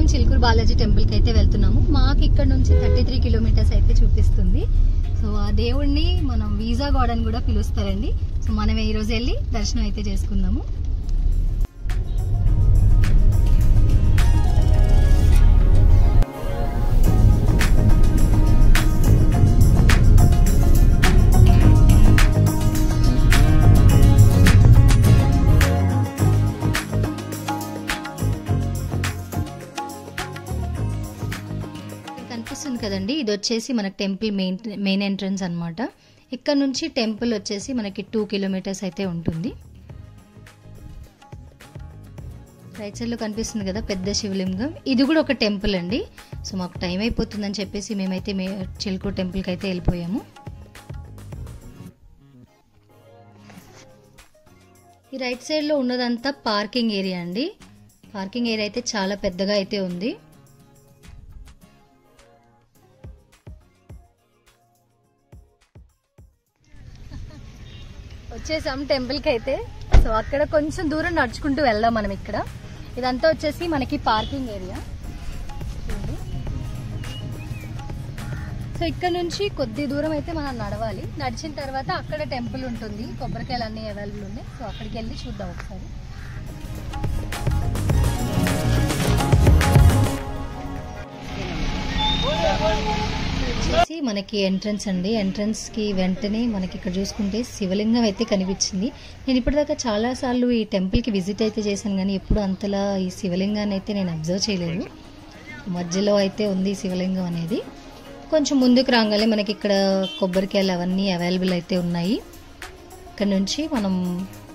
మేము చిలుకూరు బాలాజీ టెంపుల్కి అయితే వెళ్తున్నాము. మాకు ఇక్కడ నుంచి థర్టీ త్రీ కిలోమీటర్స్ అయితే చూపిస్తుంది. సో ఆ దేవుడిని మనం వీజా గార్డెన్ కూడా పిలుస్తారండి. సో మనం ఈ రోజు వెళ్ళి దర్శనం అయితే చేసుకుందాము. ఇది వచ్చేసి మనకి టెంపుల్ మెయిన్ మెయిన్ ఎంట్రన్స్ అన్నమాట. ఇక్కడ నుంచి టెంపుల్ వచ్చేసి మనకి టూ కిలోమీటర్స్ అయితే ఉంటుంది. రైట్ సైడ్లో కనిపిస్తుంది కదా పెద్ద శివలింగం. ఇది కూడా ఒక టెంపుల్ అండి. సో మాకు టైం అయిపోతుందని చెప్పేసి మేమైతే మే చిలుకూరు టెంపుల్కి అయితే వెళ్ళిపోయాము. ఈ రైట్ సైడ్లో ఉన్నదంతా పార్కింగ్ ఏరియా అండి. పార్కింగ్ ఏరియా అయితే చాలా పెద్దగా అయితే ఉంది. వచ్చేసాం టెంపుల్కి అయితే. సో అక్కడ కొంచెం దూరం నడుచుకుంటూ వెళ్దాం మనం ఇక్కడ. ఇదంతా వచ్చేసి మనకి పార్కింగ్ ఏరియా సో ఇక్కడ నుంచి కొద్ది దూరం అయితే మనం నడవాలి. నడిచిన తర్వాత అక్కడ టెంపుల్ ఉంటుంది. కొబ్బరికాయలు అన్ని అవైలబుల్ ఉన్నాయి. సో అక్కడికి వెళ్ళి చూద్దాం ఒకసారి. మనకి ఎంట్రన్స్ అండి. ఎంట్రన్స్కి వెంటనే మనకి ఇక్కడ చూసుకుంటే శివలింగం అయితే కనిపించింది. నేను ఇప్పటిదాకా చాలాసార్లు ఈ టెంపుల్కి విజిట్ అయితే చేశాను కానీ ఎప్పుడు అంతలా ఈ శివలింగాన్ని అయితే నేను అబ్జర్వ్ చేయలేదు. మధ్యలో అయితే ఉంది శివలింగం అనేది. కొంచెం ముందుకు రాగానే మనకి ఇక్కడ కొబ్బరికాయలు అవన్నీ అవైలబుల్ అయితే ఉన్నాయి. ఇక్కడ నుంచి మనం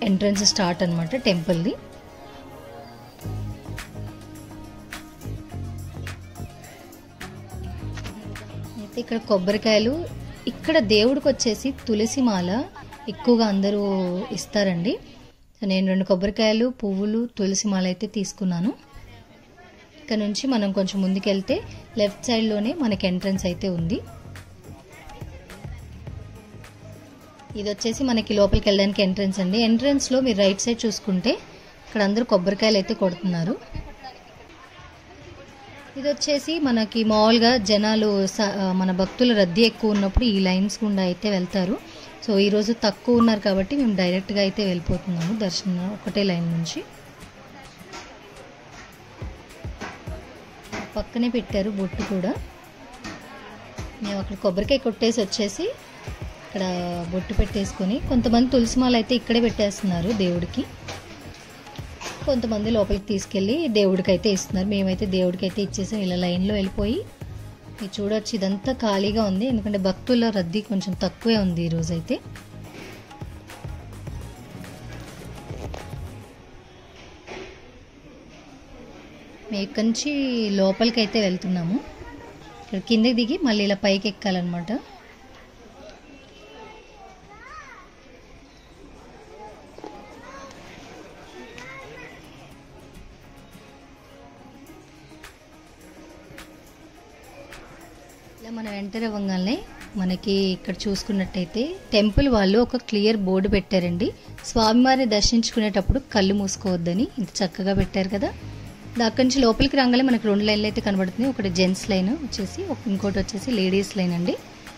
ఎంట్రన్స్ స్టార్ట్ అనమాట టెంపుల్ది ఇక్కడ కొబ్బరికాయలు. ఇక్కడ దేవుడికి వచ్చేసి తులసి మాల ఎక్కువగా అందరూ ఇస్తారండి. నేను రెండు కొబ్బరికాయలు పువ్వులు తులసి మాల అయితే తీసుకున్నాను. ఇక్కడ నుంచి మనం కొంచెం ముందుకెళ్తే లెఫ్ట్ సైడ్లోనే మనకి ఎంట్రన్స్ అయితే ఉంది. ఇది వచ్చేసి మనకి లోపలికి వెళ్ళడానికి ఎంట్రన్స్ అండి. ఎంట్రన్స్లో మీరు రైట్ సైడ్ చూసుకుంటే ఇక్కడ అందరూ కొబ్బరికాయలు అయితే కొడుతున్నారు. ఇది వచ్చేసి మనకి మామూలుగా జనాలు స- మన భక్తుల రద్దీ ఎక్కువ ఉన్నప్పుడు ఈ లైన్స్ గుండా అయితే వెళ్తారు. సో ఈరోజు తక్కువ ఉన్నారు కాబట్టి మేము డైరెక్ట్గా అయితే వెళ్ళిపోతున్నాము దర్శనం ఒకటే లైన్ నుంచి. పక్కనే పెట్టారు బొట్టు కూడా. మేము అక్కడ కొబ్బరికాయ కొట్టేసి వచ్చేసి ఇక్కడ బొట్టు పెట్టేసుకొని కొంతమంది తులసిమాల అయితే ఇక్కడే పెట్టేస్తున్నారు దేవుడికి. కొంతమంది లోపలికి తీసుకెళ్ళి దేవుడికి అయితే ఇస్తున్నారు. మేమైతే దేవుడికి అయితే ఇచ్చేసాం. ఇలా లైన్లో వెళ్ళిపోయి మీరు చూడొచ్చు. ఇదంతా ఖాళీగా ఉంది. ఎందుకంటే భక్తుల రద్దీ కొంచెం తక్కువే ఉంది ఈరోజు అయితే మేము ఇక్కడి నుంచి లోపలికి అయితే వెళ్తున్నాము. ఇక్కడ కిందకి దిగి మళ్ళీ ఇలా పైకి ఎక్కాలన్నమాట. ఇలా మనం ఎంటర్ అవ్వగానే మనకి ఇక్కడ చూసుకున్నట్టయితే టెంపుల్ వాళ్ళు ఒక క్లియర్ బోర్డు పెట్టారండి. స్వామివారిని దర్శించుకునేటప్పుడు కళ్ళు మూసుకోవద్దని ఇంత చక్కగా పెట్టారు కదా. దా- అక్కడి నుంచి లోపలికి రాగానే మనకు రెండు లైన్లు అయితే కనబడుతుంది ఒకటి జెంట్స్ లైన్ వచ్చేసి ఇంకోటి వచ్చేసి లేడీస్ లైన్ అండి.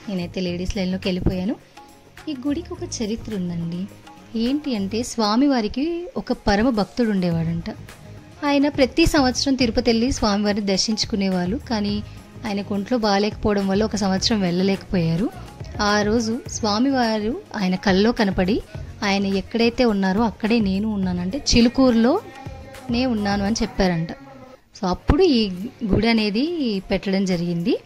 నేనైతే లేడీస్ లైన్లోకి వెళ్ళిపోయాను. ఈ గుడికి ఒక చరిత్ర ఉందండి. ఏంటి అంటే స్వామివారికి ఒక పరమ భక్తుడు ఉండేవాడంట. ఆయన ప్రతి సంవత్సరం తిరుపతి వెళ్ళి స్వామివారిని దర్శించుకునేవాళ్ళు. కానీ ఆయనకు ఒంట్లో బాగాలేకపోవడం వల్ల ఒక సంవత్సరం వెళ్ళలేకపోయారు. ఆ రోజు స్వామివారు ఆయన కల్లో కనపడి ఆయన ఎక్కడైతే ఉన్నారో అక్కడే నేను ఉన్నానంటే చిలుకూరులో నే ఉన్నాను అని చెప్పారంట. సో అప్పుడు ఈ గుడి అనేది పెట్టడం జరిగింది.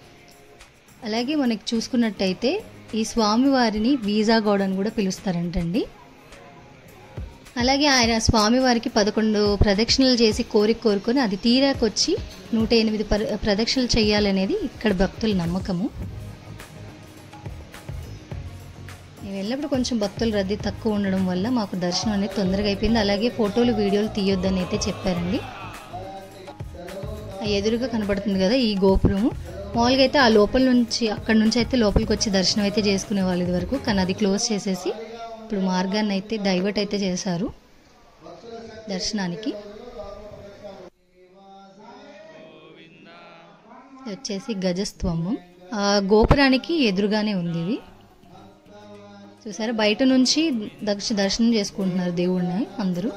అలాగే మనకి చూసుకున్నట్టయితే ఈ స్వామివారిని వీజా గౌడ్ అని కూడా పిలుస్తారంటండి. అలాగే ఆయన స్వామివారికి పదకొండు ప్రదక్షిణలు చేసి కోరిక కోరుకొని అది తీరాకొచ్చి నూట ఎనిమిది ప్రదక్షిణలు చేయాలనేది ఇక్కడ భక్తుల నమ్మకము. మేము వెళ్ళినప్పుడు కొంచెం భక్తుల రద్దీ తక్కువ ఉండడం వల్ల మాకు దర్శనం అనేది తొందరగా అయిపోయింది. అలాగే ఫోటోలు వీడియోలు తీయొద్దని అయితే చెప్పారండి. ఆ ఎదురుగా కనబడుతుంది కదా ఈ గోపురము. మామూలుగా అయితే ఆ లోపల నుంచి అక్కడ నుంచి అయితే లోపలికి వచ్చి దర్శనం అయితే చేసుకునే వాళ్ళు ఇది వరకు కానీ అది క్లోజ్ చేసేసి ఇప్పుడు మార్గాన్ని అయితే డైవర్ట్ అయితే చేశారు దర్శనానికి. వచ్చేసి గజస్తంభం. ఆ గోపురానికి ఎదురుగానే ఉంది ఇది. చూసారా బయట నుంచి దక్ష దర్శనం చేసుకుంటున్నారు దేవుడిని అందరూ.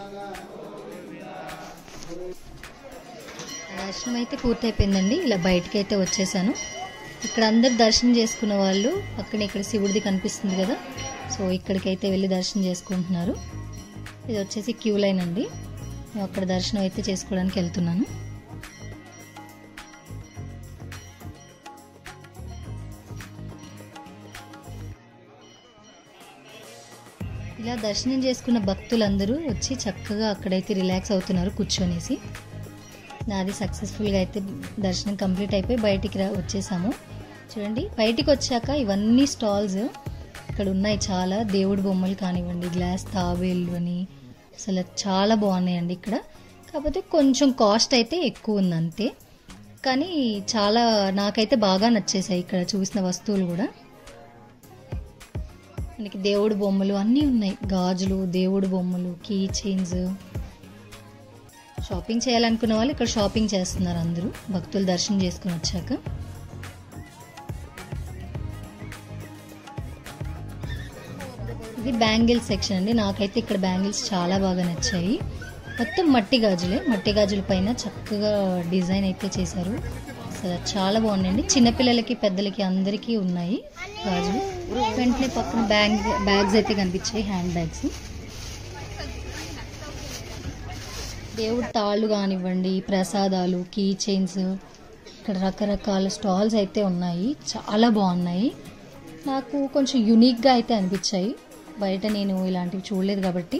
దర్శనం అయితే పూర్తయిపోయిందండి. ఇలా బయటకి అయితే వచ్చేసాను. ఇక్కడ అందరు దర్శనం చేసుకున్న వాళ్ళు అక్కడ ఇక్కడ శివుడిది కనిపిస్తుంది కదా. సో ఇక్కడికైతే వెళ్ళి దర్శనం చేసుకుంటున్నారు. ఇది వచ్చేసి క్యూ లైన్ అండి. నేను అక్కడ దర్శనం అయితే చేసుకోవడానికి వెళ్తున్నాను. ఇలా దర్శనం చేసుకున్న భక్తులందరూ వచ్చి చక్కగా అక్కడైతే రిలాక్స్ అవుతున్నారు కూర్చొనేసి. నాది సక్సెస్ఫుల్గా అయితే దర్శనం కంప్లీట్ అయిపోయి బయటికి రా వచ్చేసాము. చూడండి. బయటికి వచ్చాక ఇవన్నీ స్టాల్స్. ఇక్కడ ఉన్నాయి చాలా. దేవుడి బొమ్మలు కానివ్వండి గ్లాస్ తాబేళ్ళు అని. అసలు చాలా బాగున్నాయండి ఇక్కడ. కాకపోతే కొంచెం కాస్ట్ అయితే ఎక్కువ ఉంది అంతే కానీ చాలా నాకైతే బాగా నచ్చేసాయి ఇక్కడ చూసిన వస్తువులు కూడా. మనకి దేవుడు బొమ్మలు అన్నీ ఉన్నాయి. గాజులు దేవుడు బొమ్మలు కీ చైన్స్. షాపింగ్ చేయాలనుకున్న వాళ్ళు ఇక్కడ షాపింగ్ చేస్తున్నారు అందరూ. భక్తులు దర్శనం చేసుకుని వచ్చాక. ఇది బ్యాంగిల్స్ సెక్షన్ అండి. నాకైతే ఇక్కడ బ్యాంగిల్స్ చాలా బాగా నచ్చాయి. మొత్తం మట్టి గాజులే. మట్టి గాజుల పైన చక్కగా డిజైన్ అయితే చేశారు. అసలు చాలా బాగున్నాయండి. చిన్నపిల్లలకి పెద్దలకి అందరికీ ఉన్నాయి గాజులు. వెంటనే పక్కన బ్యాగ్ బ్యాగ్స్ అయితే కనిపించాయి హ్యాండ్ బ్యాగ్స్. దేవుడి తాళ్ళు కానివ్వండి ప్రసాదాలు కీ చైన్స్ ఇక్కడ రకరకాల స్టాల్స్ అయితే ఉన్నాయి. చాలా బాగున్నాయి. నాకు కొంచెం యునిక్గా అయితే అనిపించాయి. బయట నేను ఇలాంటివి చూడలేదు కాబట్టి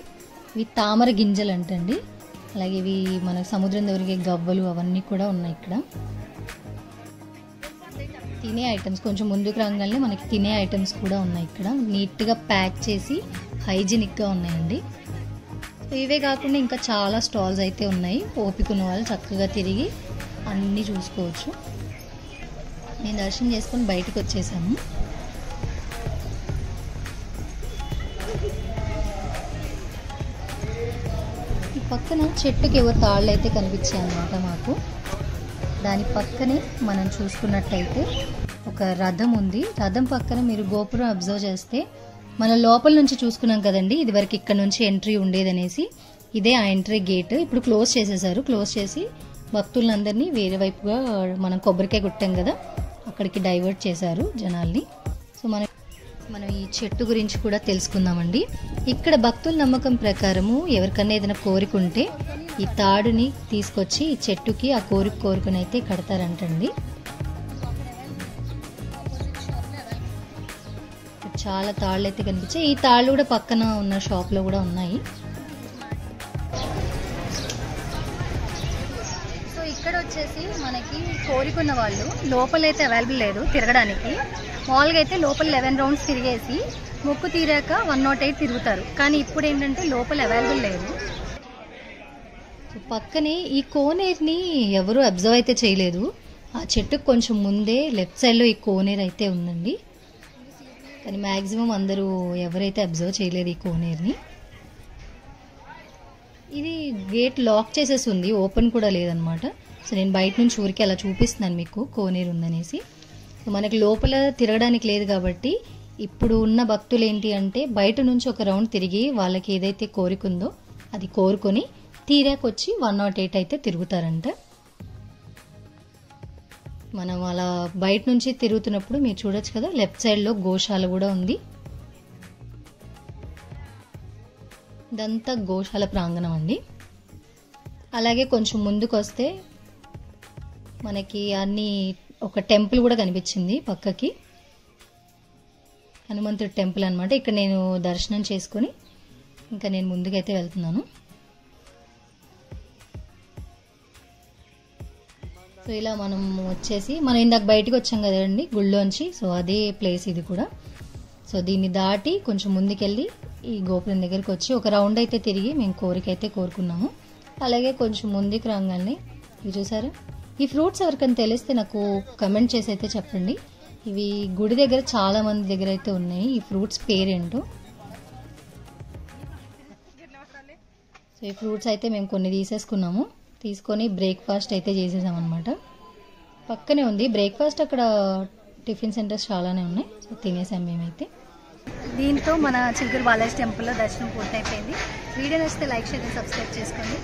ఇవి తామర గింజలు అంటండి. అలాగే ఇవి మన సముద్రం దొరికే గవ్వలు అవన్నీ కూడా ఉన్నాయి ఇక్కడ. తినే ఐటమ్స్ కొంచెం ముందుకు రాగానే మనకి తినే ఐటమ్స్ కూడా ఉన్నాయి ఇక్కడ. నీట్గా ప్యాక్ చేసి హైజీనిక్గా ఉన్నాయండి. ఇవే కాకుండా ఇంకా చాలా స్టాల్స్ అయితే ఉన్నాయి. ఓపిక ఉన్న వాళ్ళు చక్కగా తిరిగి అన్నీ చూసుకోవచ్చు. నేను దర్శనం చేసుకొని బయటకు వచ్చేసాము పక్కన చెట్టుకి ఏవో తాళ్ళు అయితే కనిపించాయి అన్నమాట మాకు. దాని పక్కనే మనం చూసుకున్నట్టయితే ఒక రథం ఉంది. రథం పక్కన మీరు గోపురం అబ్జర్వ్ చేస్తే మన లోపల నుంచి చూసుకున్నాం కదండి. ఇది వరకు ఇక్కడ నుంచి ఎంట్రీ ఉండేదనేసి ఇదే ఆ ఎంట్రీ గేట్ ఇప్పుడు క్లోజ్ చేసేసారు. క్లోజ్ చేసి భక్తులందరినీ వేరే వైపుగా మనం కొబ్బరికాయ కొట్టాం కదా అక్కడికి డైవర్ట్ చేశారు జనాల్ని. సో మనం మనం ఈ చెట్టు గురించి కూడా తెలుసుకుందామండి. ఇక్కడ భక్తుల నమ్మకం ప్రకారము ఎవరికన్నా ఏదైనా కోరిక ఉంటే ఈ తాడుని తీసుకొచ్చి ఈ చెట్టుకి ఆ కోరిక కోరికను అయితే కడతారంటండి. చాలా తాళ్ళు అయితే కనిపించాయి. ఈ తాళ్ళు కూడా పక్కన ఉన్న షాప్లో కూడా ఉన్నాయి. వచ్చేసి మనకి కోరికున్న వాళ్ళు లోపలైతే అవైలబుల్ లేదు తిరగడానికి. మామూలుగా అయితే లోపల లెవెన్ రౌండ్స్ తిరిగేసి మొక్కు తీరాక వన్ నాట్ ఎయిట్ తిరుగుతారు. కానీ ఇప్పుడు ఏంటంటే లోపల అవైలబుల్ లేదు. పక్కనే ఈ కోనేరుని ఎవరు అబ్జర్వ్ అయితే చేయలేదు. ఆ చెట్టుకు కొంచెం ముందే లెఫ్ట్ సైడ్లో ఈ కోనేరు అయితే ఉందండి. కానీ మ్యాక్సిమం అందరూ ఎవరైతే అబ్జర్వ్ చేయలేదు ఈ కోనేరుని. ఇది గేట్ లాక్ చేసేసి ఉంది ఓపెన్ కూడా లేదనమాట. సో నేను బయట నుంచి ఊరికి అలా చూపిస్తున్నాను మీకు కోనేరు ఉందనేసి. సో మనకి లోపల తిరగడానికి లేదు కాబట్టి ఇప్పుడు ఉన్న భక్తులు ఏంటి అంటే బయట నుంచి ఒక రౌండ్ తిరిగి వాళ్ళకి ఏదైతే కోరికుందో అది కోరుకొని తీరాకొచ్చి వన్ నాట్ ఎయిట్ అయితే తిరుగుతారంట. మనం అలా బయట నుంచి తిరుగుతున్నప్పుడు మీరు చూడొచ్చు కదా లెఫ్ట్ సైడ్లో గోశాల కూడా ఉంది. ఇదంతా గోశాల ప్రాంగణం అండి. అలాగే కొంచెం ముందుకు వస్తే మనకి అన్ని ఒక టెంపుల్ కూడా కనిపించింది పక్కకి. హనుమంతుడి టెంపుల్ అనమాట ఇక్కడ నేను దర్శనం చేసుకొని ఇంకా నేను ముందుకైతే వెళ్తున్నాను. సో ఇలా మనం వచ్చేసి మనం ఇందాక బయటకు వచ్చాం కదండి గుళ్ళోంచి. సో అదే ప్లేస్ ఇది కూడా. సో దీన్ని దాటి కొంచెం ముందుకెళ్ళి ఈ గోపురం దగ్గరికి వచ్చి ఒక రౌండ్ అయితే తిరిగి మేము కోరిక అయితే కోరుకున్నాము. అలాగే కొంచెం ముందుకు రాగానే ఇవి చూసారా? ఈ ఫ్రూట్స్ ఎవరికైనా తెలిస్తే నాకు కమెంట్ చేసి అయితే చెప్పండి. ఇవి గుడి దగ్గర చాలా మంది దగ్గర అయితే ఉన్నాయి. ఈ ఫ్రూట్స్ పేరేంటో. సో ఈ ఫ్రూట్స్ అయితే మేము కొన్ని తీసేసుకున్నాము. తీసుకొని బ్రేక్ఫాస్ట్ అయితే చేసేసాం అనమాట పక్కనే ఉంది. బ్రేక్ఫాస్ట్ అక్కడ టిఫిన్ సెంటర్స్ చాలానే ఉన్నాయి. సో తినేసాం మేమైతే. దీంతో మన చిలుకూరు బాలాజీ టెంపుల్లో దర్శనం పూర్తయిపోయింది. వీడియో నచ్చితే లైక్ షేర్ సబ్స్క్రైబ్ చేసుకోండి.